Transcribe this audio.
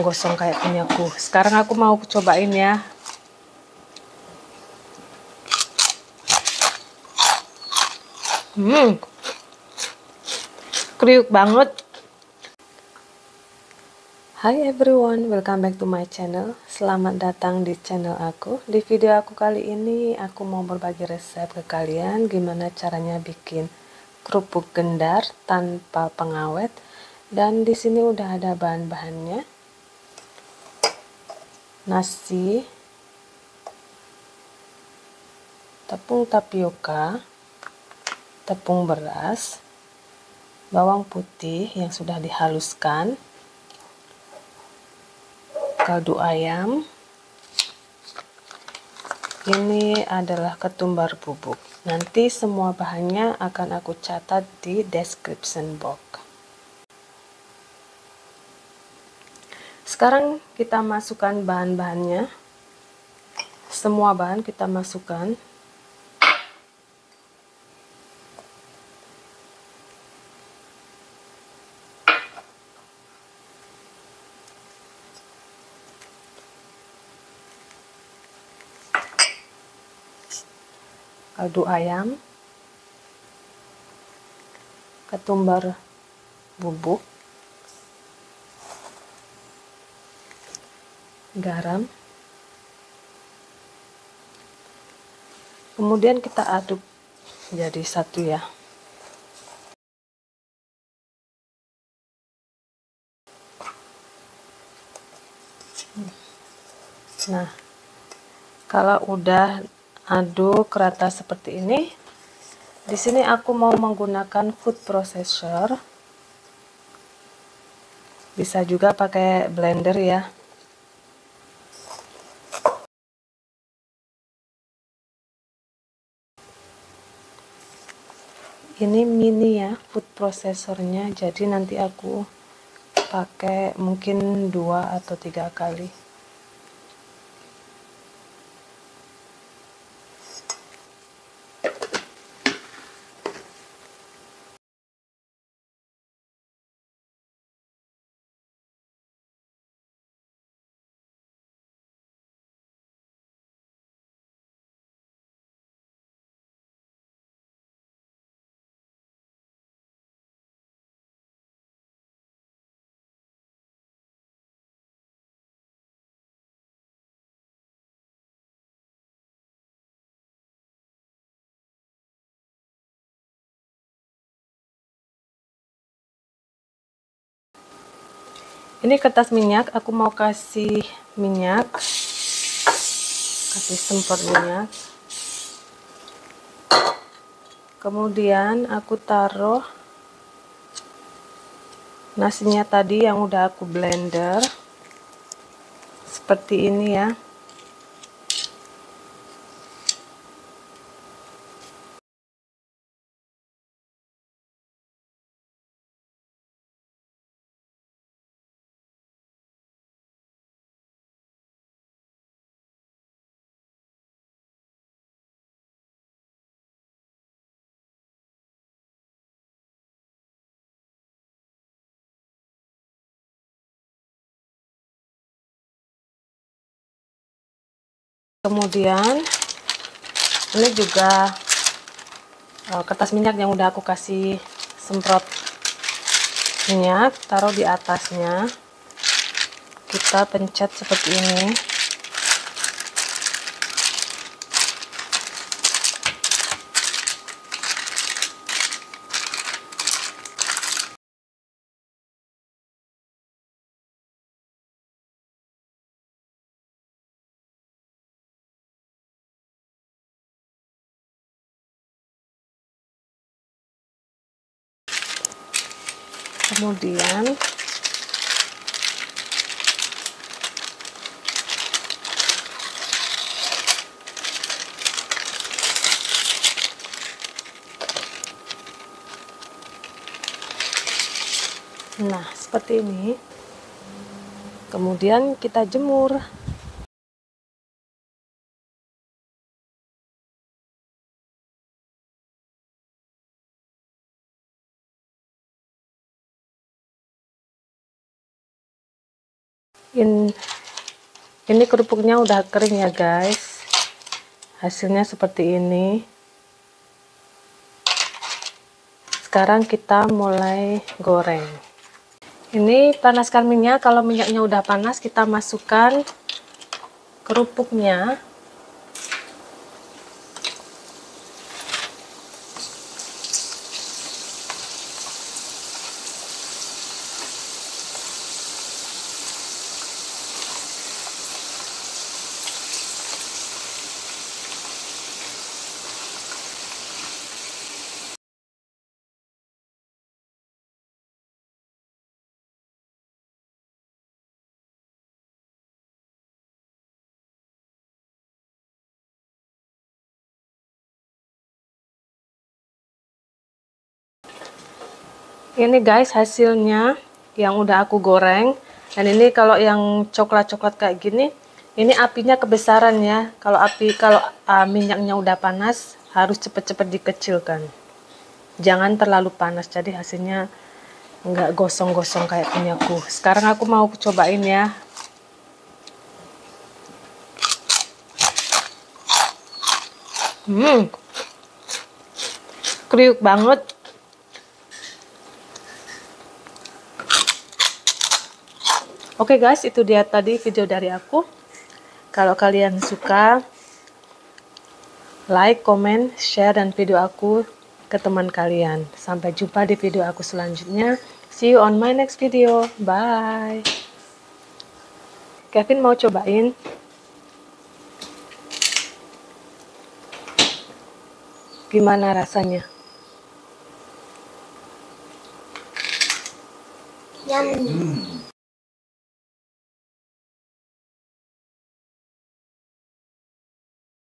gosong kayak punyaku sekarang aku mau cobain ya. Hmm. Kriuk banget. Hai everyone, welcome back to my channel. Selamat datang di channel aku. Di video aku kali ini aku mau berbagi resep ke kalian Gimana caranya bikin kerupuk gendar tanpa pengawet. Dan di sini udah ada bahan-bahannya Nasi Tepung tapioka Tepung beras Bawang putih yang sudah dihaluskan kaldu ayam. Ini adalah ketumbar bubuk. Nanti semua bahannya akan aku catat di description box sekarang kita masukkan bahan-bahannya. Semua bahan kita masukkan. Kaldu ayam. Ketumbar bubuk garam. Kemudian kita aduk jadi satu ya. Nah kalau udah aduk rata seperti ini di sini aku mau menggunakan food processor. Bisa juga pakai blender ya ini mini ya food processornya. Jadi nanti aku pakai mungkin dua atau tiga kali ini kertas minyak aku mau kasih minyak. Kasih semprot minyak. Kemudian aku taruh nasinya tadi yang udah aku blender. Seperti ini ya kemudian ini juga uh, kertas minyak yang udah aku kasih semprot minyak taruh di atasnya. Kita pencet seperti ini kemudian nah seperti ini. Kemudian kita jemur In, ini kerupuknya udah kering ya guys. Hasilnya seperti ini. Sekarang kita mulai goreng. Ini panaskan minyak. Kalau minyaknya udah panas kita masukkan kerupuknya ini guys hasilnya yang udah aku goreng. Dan ini kalau yang coklat-coklat kayak gini ini apinya kebesaran ya. Kalau api kalau uh, minyaknya udah panas harus cepet-cepet dikecilkan. Jangan terlalu panas jadi hasilnya nggak gosong-gosong kayak punyaku. Sekarang aku mau cobain ya. Hmm. Kriuk banget Oke okay guys, itu dia tadi video dari aku. Kalau kalian suka, like, comment, share, dan video aku ke teman kalian. Sampai jumpa di video aku selanjutnya. See you on my next video. Bye. Kevin mau cobain. Gimana rasanya? Yummy. Hmm.